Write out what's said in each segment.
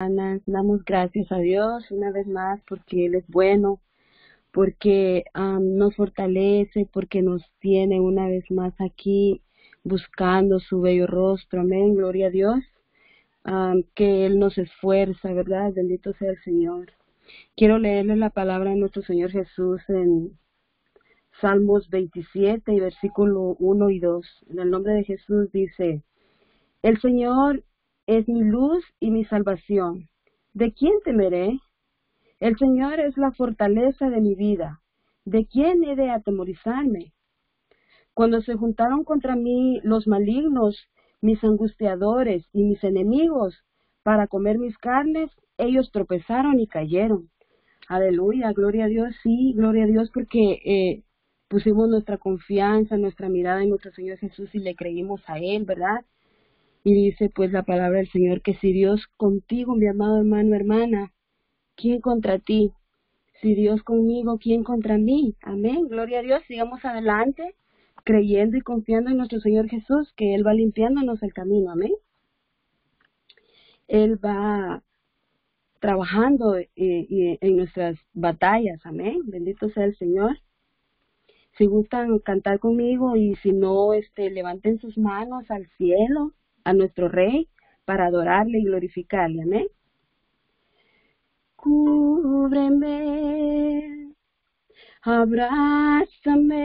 Damos gracias a Dios una vez más porque Él es bueno, porque nos fortalece, porque nos tiene una vez más aquí buscando su bello rostro. Amén, gloria a Dios. que Él nos esfuerza, ¿verdad? Bendito sea el Señor. Quiero leerle la palabra de nuestro Señor Jesús en Salmos 27 y versículo 1 y 2. En el nombre de Jesús dice, El Señor es mi luz y mi salvación. ¿De quién temeré? El Señor es la fortaleza de mi vida. ¿De quién he de atemorizarme? Cuando se juntaron contra mí los malignos, mis angustiadores y mis enemigos, para comer mis carnes, ellos tropezaron y cayeron. Aleluya, gloria a Dios, sí, gloria a Dios, porque eh, pusimos nuestra confianza, nuestra mirada en nuestro Señor Jesús y le creímos a Él, ¿verdad? Y dice pues la palabra del Señor que si Dios contigo, mi amado hermano, hermana, ¿quién contra ti? Si Dios conmigo, ¿quién contra mí? Amén. Gloria a Dios. Sigamos adelante creyendo y confiando en nuestro Señor Jesús, que Él va limpiándonos el camino. Amén. Él va trabajando eh, en nuestras batallas. Amén. Bendito sea el Señor. Si gustan cantar conmigo y si no, este, levanten sus manos al cielo a nuestro Rey para adorarle y glorificarle. Amén. Cúbreme, abrázame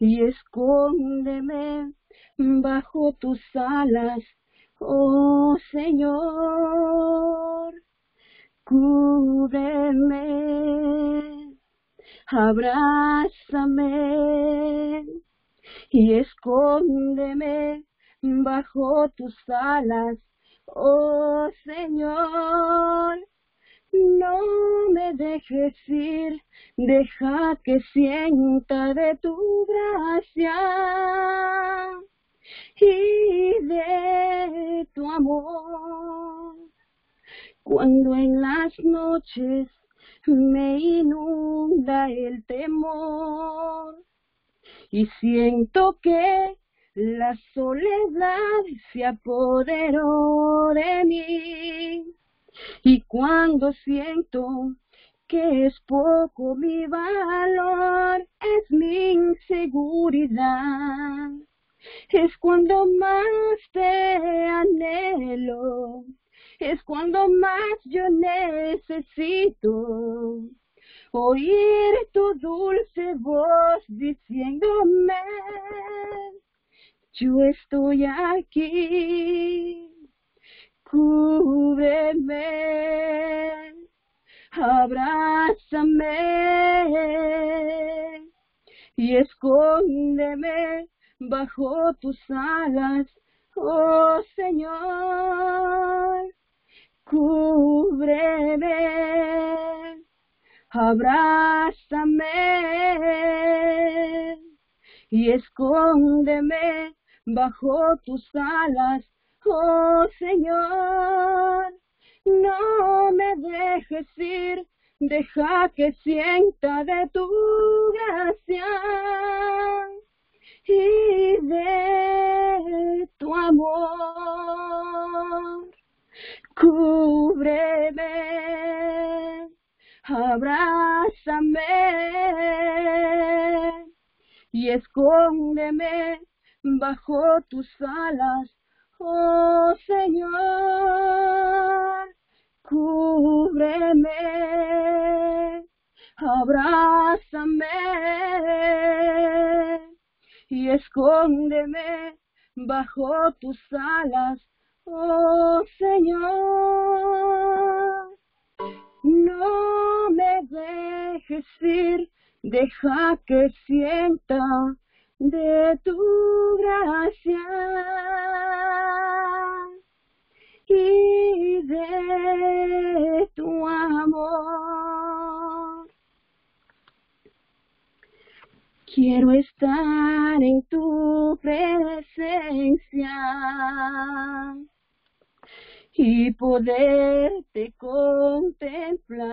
y escóndeme bajo tus alas, oh Señor. Cúbreme, abrázame y escóndeme bajo tus alas, oh Señor. No me dejes ir, deja que sienta de tu gracia y de tu amor. Cuando en las noches me inunda el temor y siento que la soledad se apoderó de mí. Y cuando siento que es poco mi valor, es mi inseguridad, es cuando más te anhelo, es cuando más yo necesito oír tu dulce voz diciéndome yo estoy aquí, cúbreme, abrázame y escóndeme bajo tus alas, oh Señor, cúbreme, abrázame y escóndeme bajo tus alas, oh Señor. No me dejes ir, deja que sienta de tu gracia y de tu amor. Cúbreme, abrázame y escóndeme bajo tus alas, oh Señor, cúbreme, abrázame y escóndeme bajo tus alas, oh Señor. No me dejes ir, deja que sienta de tu gracia y de tu amor. Quiero estar en tu presencia y poderte contemplar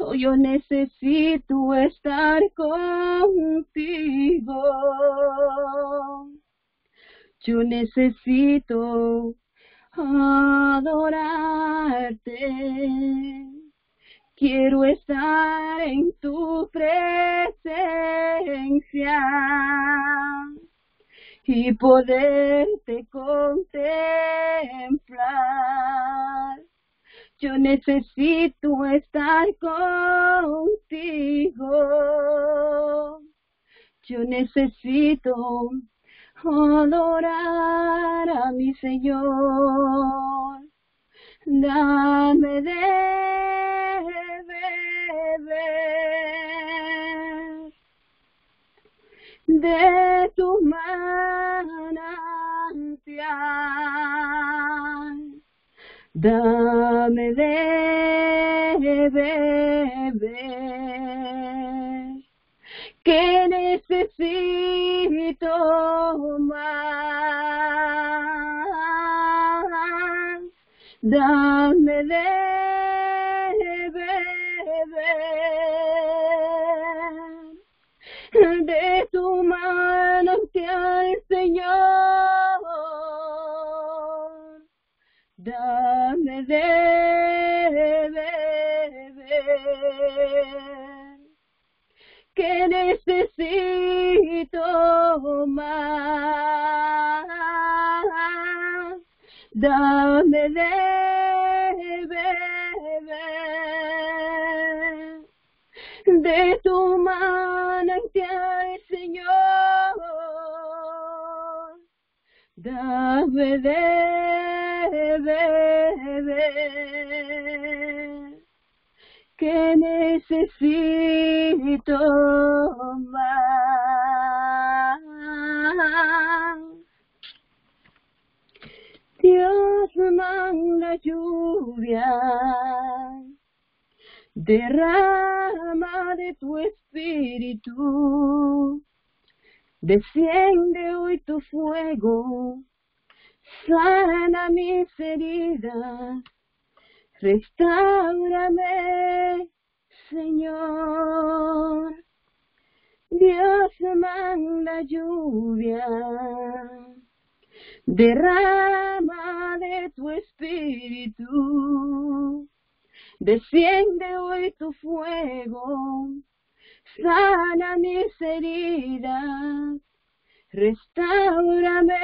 Oh, yo necesito estar contigo. Yo necesito adorarte. Quiero estar en tu presencia y poderte contemplar. Yo necesito estar contigo. Yo necesito adorar a mi Señor. Dame de beber de tu manantial. Dame de beber que necesito más. Dame de de tu manantial, Señor. Dame de beber que necesito más. Dame de beber de tu manantial, Señor. Beber que necesito más. Dios manda lluvia, derrama de tu espíritu, desciende hoy tu fuego, sana mis heridas Restaurame, Señor. Dios manda lluvia, derrama de tu espíritu, desciende hoy tu fuego, sana mis heridas, restaurame,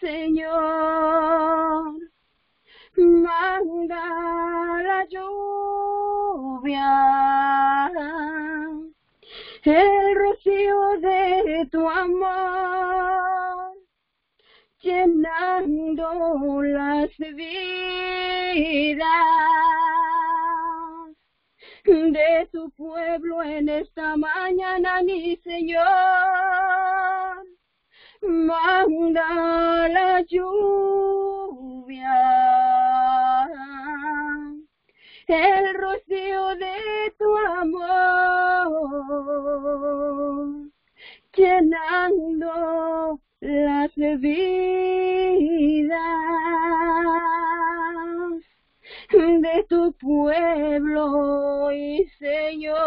Señor. Manda la lluvia, el rocío de tu amor, llenando las vidas de tu pueblo en esta mañana, mi Señor. Manda la lluvia el rocío de tu amor, llenando las vidas de tu pueblo y Señor.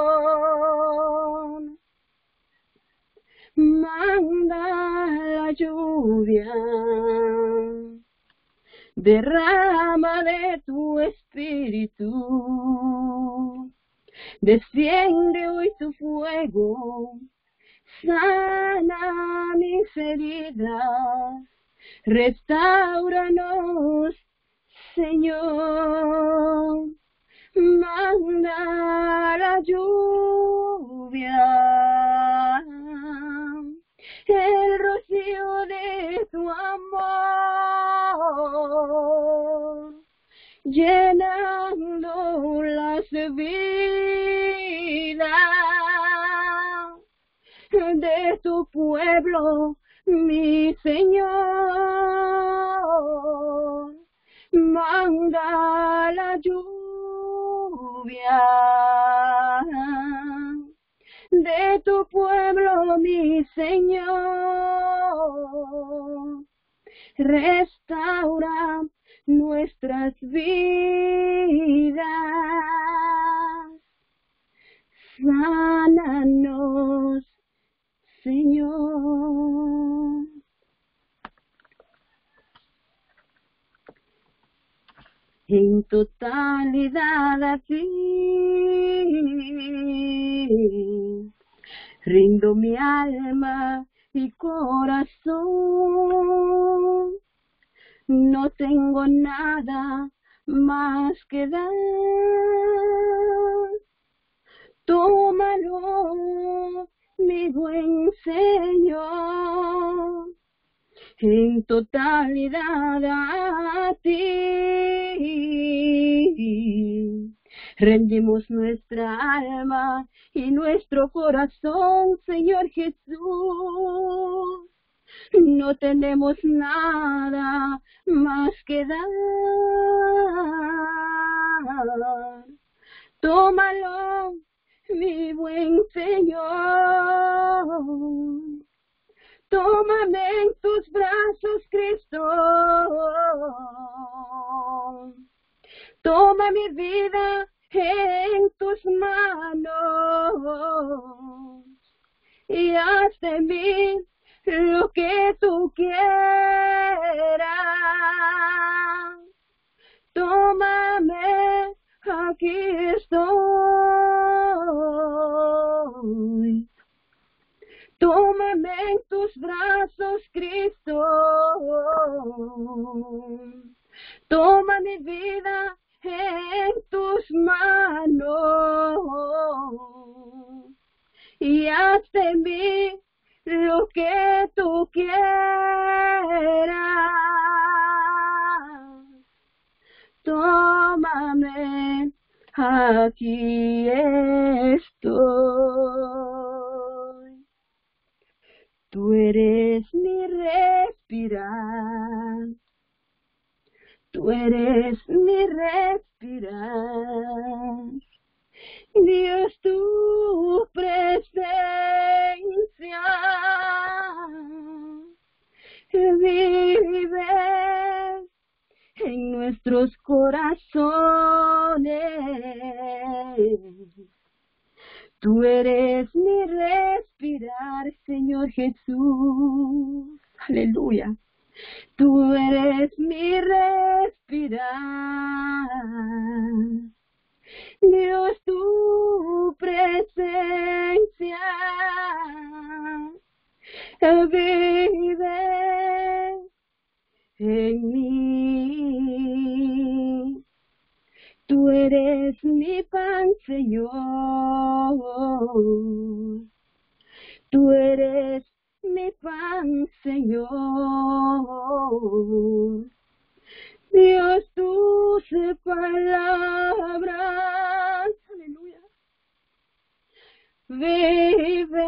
Manda la lluvia derrama de tu espíritu, desciende hoy tu fuego, sana mis heridas, restauranos, Señor, manda la lluvia, el rocío de tu amor, llenando las vidas de tu pueblo, mi Señor. Manda la de tu pueblo, mi Señor. Restaura nuestras vidas. Sánanos, Señor. Totalidad a ti. Rindo mi alma y corazón. No tengo nada más que dar. Tómalo, mi buen Señor, en totalidad a ti. Rendimos nuestra alma y nuestro corazón, Señor Jesús. No tenemos nada más que dar. Tómalo, mi buen Señor. Tómame en tus brazos, Cristo. Toma mi vida en tus manos y haz de mí lo que tú quieras. Tómame, aquí estoy. Tómame en tus brazos, Cristo. Toma mi vida en tus manos y haz de mí lo que tú quieras. Tómame, aquí estoy. Vive en mí. Tú eres mi pan, Señor. Tú eres mi pan, Señor. Dios, tus palabras, aleluya, vive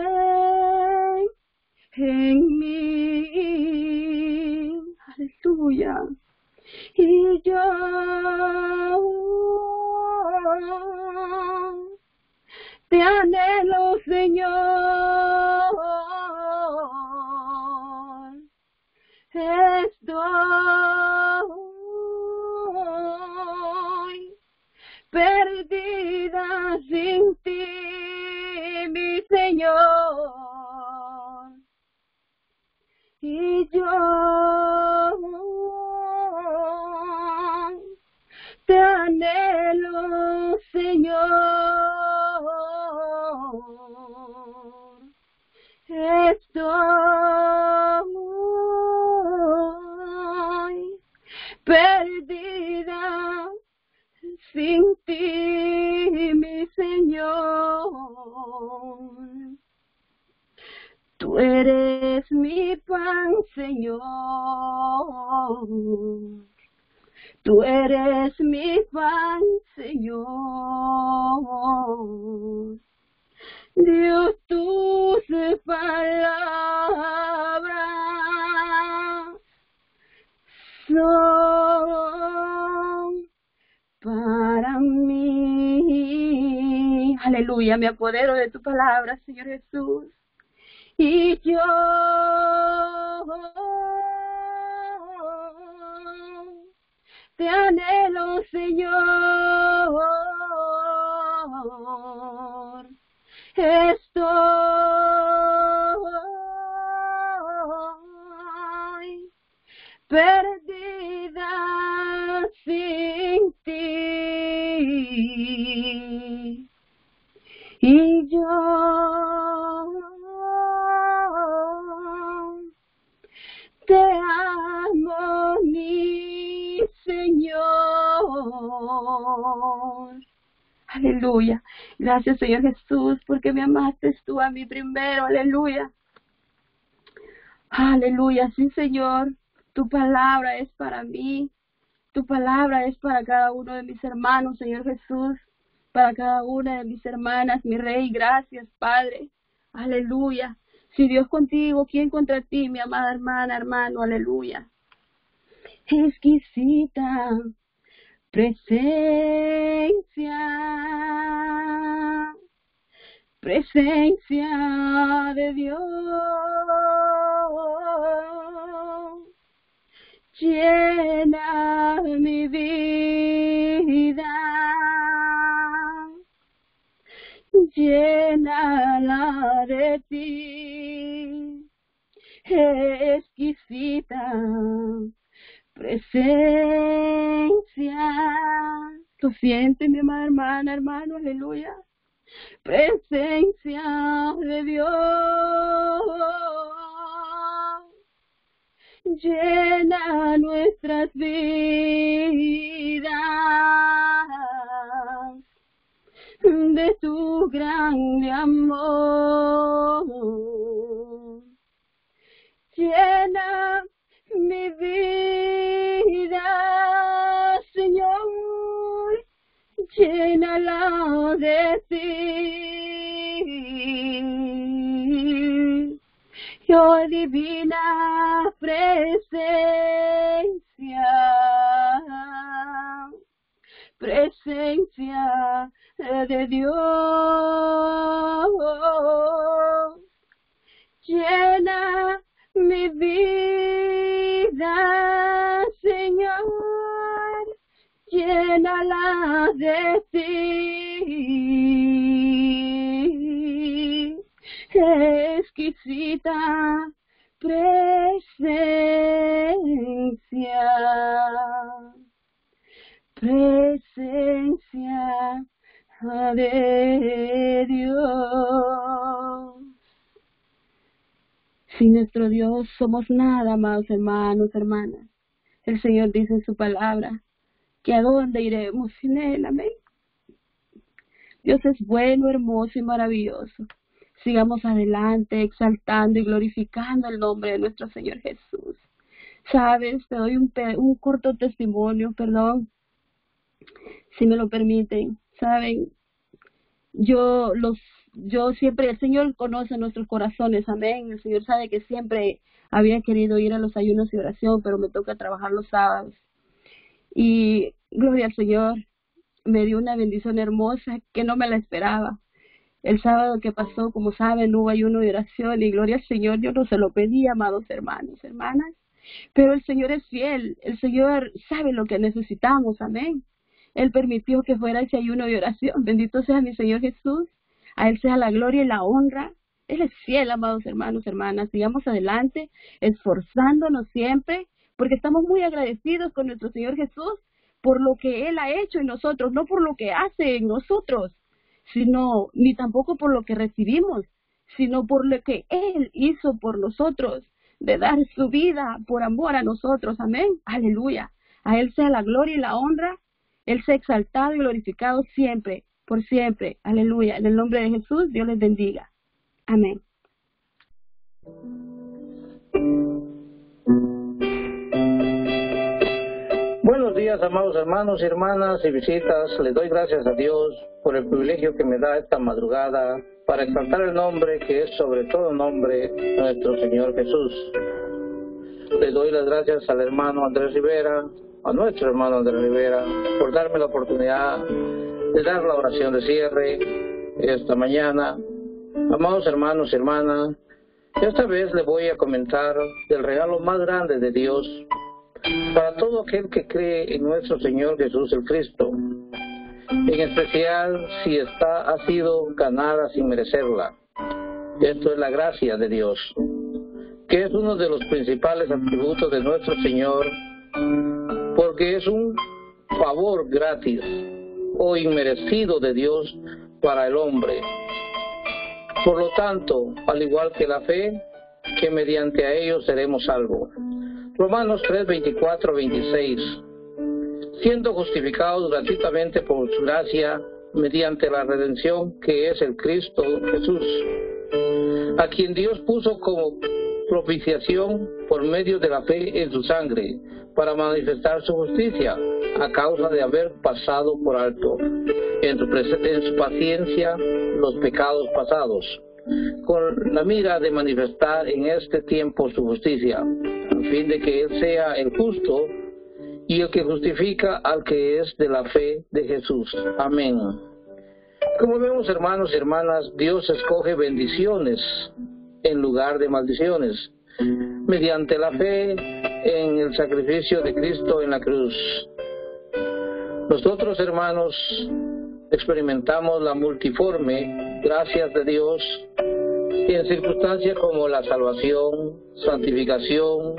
en mí, aleluya, y yo te anhelo, Señor. Estoy perdida sin Aleluya, me apodero de tu palabra, Señor Jesús. Y yo te anhelo, Señor. Estoy perdida sin y yo te amo, mi Señor. Aleluya. Gracias, Señor Jesús, porque me amaste tú a mí primero. Aleluya. Aleluya. Sí, Señor. Tu palabra es para mí. Tu palabra es para cada uno de mis hermanos, Señor Jesús. Para cada una de mis hermanas, mi Rey. Gracias, Padre. Aleluya. Si Dios contigo, ¿quién contra ti, mi amada hermana, hermano? Aleluya. Exquisita presencia, presencia de Dios, llena mi vida, llena la de ti, exquisita presencia. Lo siente mi hermana, hermano, aleluya. Presencia de Dios. Llena nuestras vidas de tu grande amor. Llena mi vida, Señor, llénala de ti. Yo divina presencia, presencia de Dios, llena mi vida, Señor, llénala de ti. Exquisita presencia de Dios. Sin nuestro Dios somos nada, amados hermanos, hermanas. El Señor dice en su palabra que a dónde iremos sin Él, amén. Dios es bueno, hermoso y maravilloso. Sigamos adelante, exaltando y glorificando el nombre de nuestro Señor Jesús. Sabes, te doy un corto testimonio, perdón, si me lo permiten. Saben, yo los yo siempre, el Señor conoce nuestros corazones, amén. El Señor sabe que siempre había querido ir a los ayunos y oración, pero me toca trabajar los sábados. Y gloria al Señor, me dio una bendición hermosa que no me la esperaba. El sábado que pasó, como saben, hubo ayuno y oración y gloria al Señor, yo no se lo pedí, amados hermanos, hermanas. Pero el Señor es fiel, el Señor sabe lo que necesitamos, amén. Él permitió que fuera ese ayuno y oración. Bendito sea mi Señor Jesús. A Él sea la gloria y la honra. Él es fiel, amados hermanos, hermanas. Sigamos adelante, esforzándonos siempre, porque estamos muy agradecidos con nuestro Señor Jesús por lo que Él ha hecho en nosotros, no por lo que hace en nosotros, sino, ni tampoco por lo que recibimos, sino por lo que Él hizo por nosotros, de dar su vida por amor a nosotros. Amén. Aleluya. A Él sea la gloria y la honra. Él sea exaltado y glorificado siempre por siempre. Aleluya. En el nombre de Jesús, Dios les bendiga. Amén. Buenos días, amados hermanos y hermanas y visitas. Les doy gracias a Dios por el privilegio que me da esta madrugada para exaltar el nombre que es sobre todo nombre nuestro Señor Jesús. Les doy las gracias al hermano Andrés Rivera, a nuestro hermano Andrés Rivera, por darme la oportunidad de dar la oración de cierre esta mañana. Amados hermanos y hermanas, esta vez le voy a comentar del regalo más grande de Dios para todo aquel que cree en nuestro Señor Jesús el Cristo, en especial si está ha sido ganada sin merecerla. Esto es la gracia de Dios, que es uno de los principales atributos de nuestro Señor, porque es un favor gratis o inmerecido de Dios para el hombre. Por lo tanto, al igual que la fe, que mediante a ellos seremos salvos. Romanos 3, 24, 26. Siendo justificados gratuitamente por su gracia, mediante la redención que es el Cristo Jesús, a quien Dios puso como propiciación por medio de la fe en su sangre, para manifestar su justicia, a causa de haber pasado por alto en su, en su paciencia los pecados pasados, con la mira de manifestar en este tiempo su justicia, a fin de que Él sea el justo y el que justifica al que es de la fe de Jesús. Amén. Como vemos, hermanos y hermanas, Dios escoge bendiciones en lugar de maldiciones, mediante la fe en el sacrificio de Cristo en la cruz. Nosotros, hermanos, experimentamos la multiforme gracias de Dios en circunstancias como la salvación, santificación,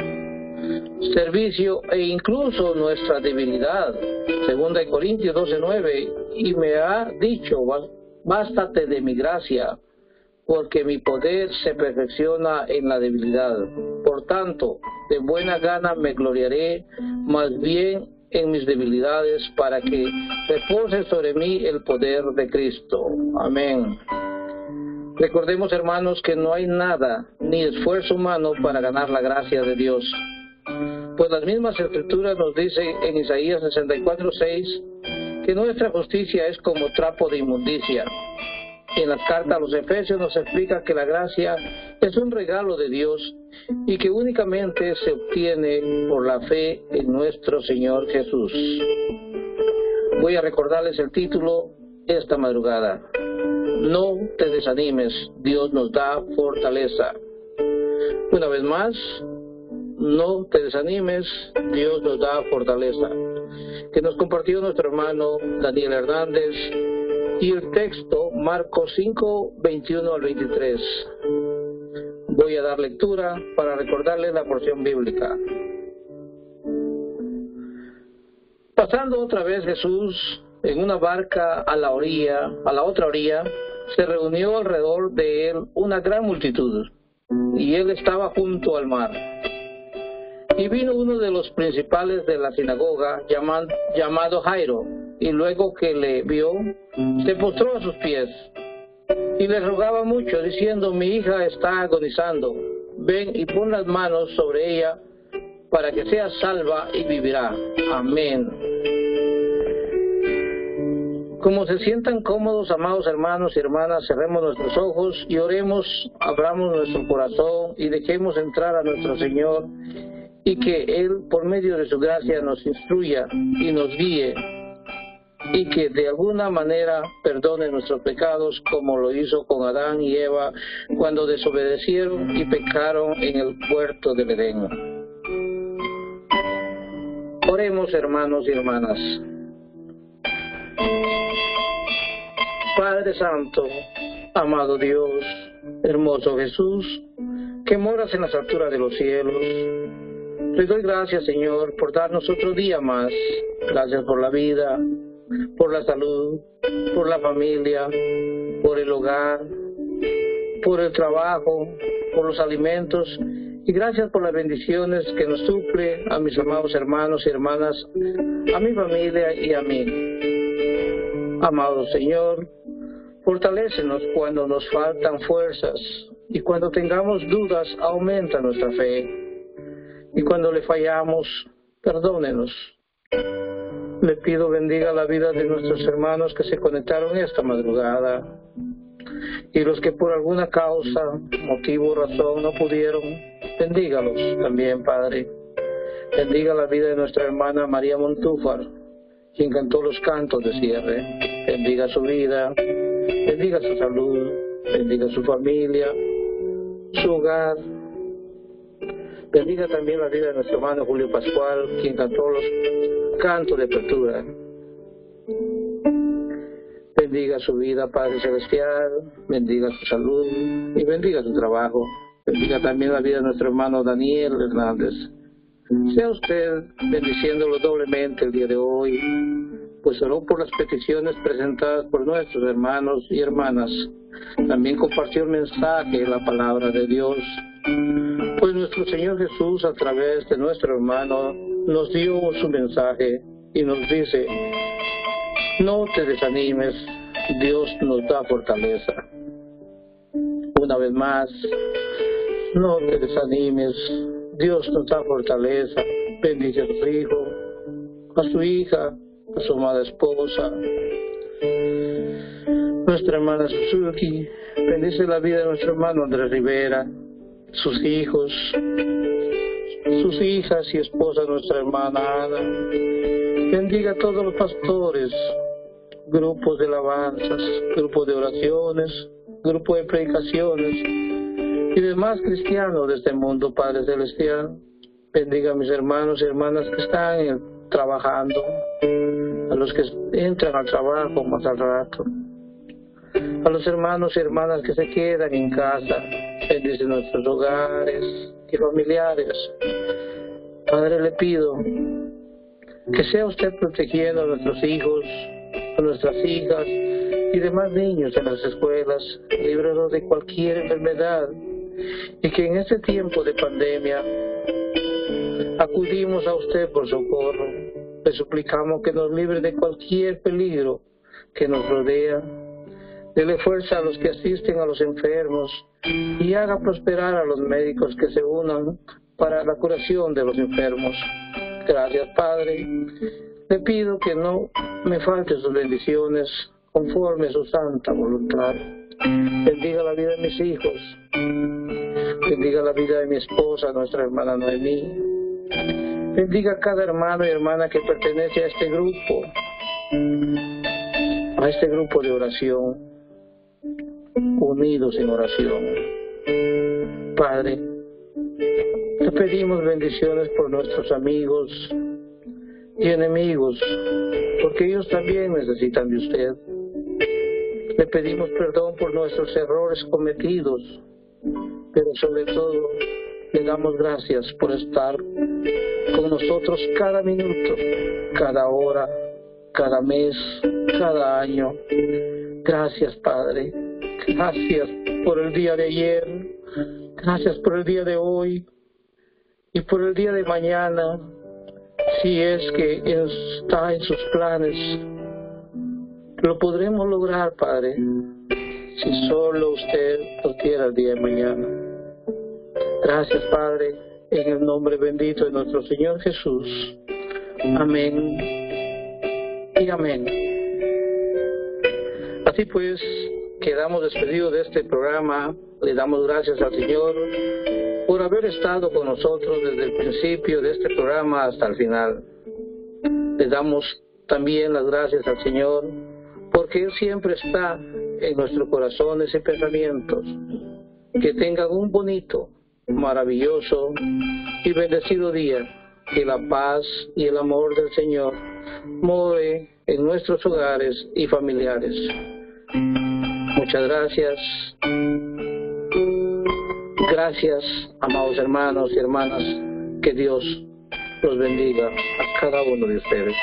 servicio e incluso nuestra debilidad. Segunda de Corintios 12:9 y me ha dicho, bástate de mi gracia, porque mi poder se perfecciona en la debilidad. Por tanto, de buena gana me gloriaré más bien en mis debilidades para que repose sobre mí el poder de Cristo. Amén. Recordemos, hermanos, que no hay nada ni esfuerzo humano para ganar la gracia de Dios. Pues las mismas escrituras nos dicen en Isaías 64:6 que nuestra justicia es como trapo de inmundicia en la carta a los Efesios nos explica que la gracia es un regalo de Dios y que únicamente se obtiene por la fe en nuestro Señor Jesús. Voy a recordarles el título esta madrugada. No te desanimes, Dios nos da fortaleza. Una vez más, no te desanimes, Dios nos da fortaleza. Que nos compartió nuestro hermano Daniel Hernández y el texto, Marcos 5, 21 al 23. Voy a dar lectura para recordarles la porción bíblica. Pasando otra vez Jesús en una barca a la orilla, a la otra orilla, se reunió alrededor de él una gran multitud, y él estaba junto al mar. Y vino uno de los principales de la sinagoga, llamado Jairo, y luego que le vio, se postró a sus pies y le rogaba mucho, diciendo, mi hija está agonizando, ven y pon las manos sobre ella para que sea salva y vivirá. Amén. Como se sientan cómodos, amados hermanos y hermanas, cerremos nuestros ojos y oremos, abramos nuestro corazón y dejemos entrar a nuestro Señor y que Él, por medio de su gracia, nos instruya y nos guíe y que de alguna manera perdone nuestros pecados como lo hizo con Adán y Eva cuando desobedecieron y pecaron en el puerto del Edén. Oremos hermanos y hermanas. Padre Santo, amado Dios, hermoso Jesús, que moras en las alturas de los cielos, te doy gracias Señor por darnos otro día más. Gracias por la vida, por la salud, por la familia, por el hogar, por el trabajo, por los alimentos. Y gracias por las bendiciones que nos suple a mis amados hermanos y hermanas, a mi familia y a mí. Amado Señor, fortalécenos cuando nos faltan fuerzas y cuando tengamos dudas aumenta nuestra fe. Y cuando le fallamos, perdónenos le pido bendiga la vida de nuestros hermanos que se conectaron esta madrugada y los que por alguna causa, motivo o razón no pudieron, bendígalos también, Padre. Bendiga la vida de nuestra hermana María Montúfar, quien cantó los cantos de cierre. Bendiga su vida, bendiga su salud, bendiga su familia, su hogar, Bendiga también la vida de nuestro hermano Julio Pascual, quien cantó los cantos de apertura. Bendiga su vida, Padre Celestial, bendiga su salud y bendiga su trabajo. Bendiga también la vida de nuestro hermano Daniel Hernández. Sea usted bendiciéndolo doblemente el día de hoy pues oró por las peticiones presentadas por nuestros hermanos y hermanas. También compartió el mensaje, la palabra de Dios. Pues nuestro Señor Jesús, a través de nuestro hermano, nos dio su mensaje y nos dice, no te desanimes, Dios nos da fortaleza. Una vez más, no te desanimes, Dios nos da fortaleza. Bendice a su hijo, a su hija, a su amada esposa, nuestra hermana Suzuki. Bendice la vida de nuestro hermano Andrés Rivera, sus hijos, sus hijas y esposa, nuestra hermana Ana. Bendiga a todos los pastores, grupos de alabanzas, grupos de oraciones, grupos de predicaciones y demás cristianos de este mundo, Padre Celestial. Bendiga a mis hermanos y hermanas que están trabajando, a los que entran al trabajo más al rato, a los hermanos y hermanas que se quedan en casa, bendice nuestros hogares y familiares. Padre, le pido que sea usted protegiendo a nuestros hijos, a nuestras hijas y demás niños en las escuelas, librados de cualquier enfermedad, y que en este tiempo de pandemia acudimos a usted por socorro. Le suplicamos que nos libre de cualquier peligro que nos rodea. Dele fuerza a los que asisten a los enfermos y haga prosperar a los médicos que se unan para la curación de los enfermos. Gracias, Padre. Le pido que no me falten sus bendiciones conforme a su santa voluntad. Bendiga la vida de mis hijos. Bendiga la vida de mi esposa, nuestra hermana Noemí. Bendiga a cada hermano y hermana que pertenece a este grupo, a este grupo de oración, unidos en oración. Padre, te pedimos bendiciones por nuestros amigos y enemigos, porque ellos también necesitan de usted. Le pedimos perdón por nuestros errores cometidos, pero sobre todo le damos gracias por estar con nosotros cada minuto, cada hora, cada mes, cada año. Gracias, Padre. Gracias por el día de ayer. Gracias por el día de hoy y por el día de mañana, si es que está en sus planes lo podremos lograr, Padre, si solo usted lo quiera el día de mañana. Gracias, Padre, en el nombre bendito de nuestro Señor Jesús. Amén y amén. Así pues, quedamos despedidos de este programa. Le damos gracias al Señor por haber estado con nosotros desde el principio de este programa hasta el final. Le damos también las gracias al Señor porque Él siempre está en nuestros corazones y pensamientos. Que tengan un bonito, maravilloso y bendecido día. Que la paz y el amor del Señor more en nuestros hogares y familiares. Muchas gracias. Gracias, amados hermanos y hermanas. Que Dios los bendiga a cada uno de ustedes.